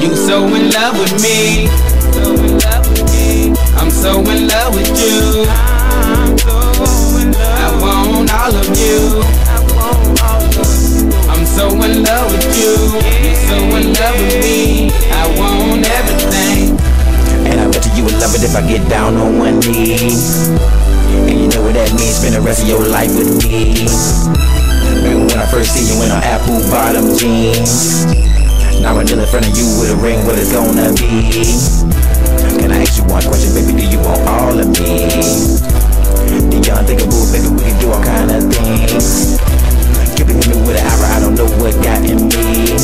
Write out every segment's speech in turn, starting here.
You so in love with me. I'm so in love with you. I want all of you. I'm so in love with you. You so in love with me. I want if I get down on one knee. And you know what that means, spend the rest of your life with me. Remember when I first see you in our apple bottom jeans? Now I'm in front of you with a ring, what it's gonna be? Can I ask you one question, baby? Do you want all of me? The young thinkable, baby, we can do all kind of things. Keep it me with an hour, I don't know what got in me.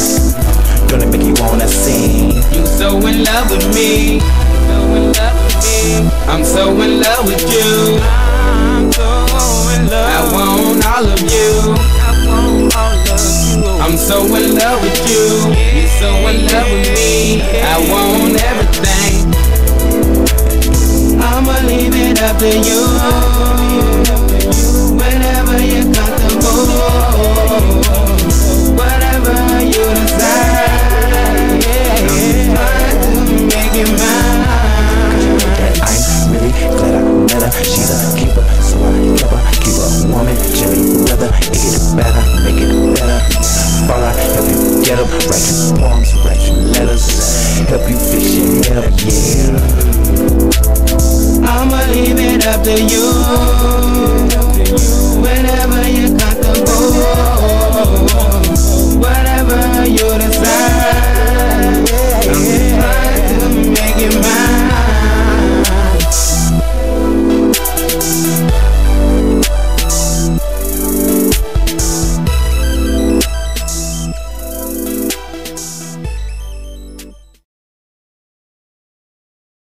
Gonna make you wanna sing. You so in love with me. So in love. I'm so in love with you. I'm so in love. I want all of you. I want all of you. I'm so in love with you. You're so in love with me. I want everything. I'ma leave it up to you. She's a keeper, so I keep her. Keep a woman, cherry weather. It get better, make it better. Fall out, help you get up. Write you poems, write you letters. Help you fix your up, yeah. I'ma leave it up to you.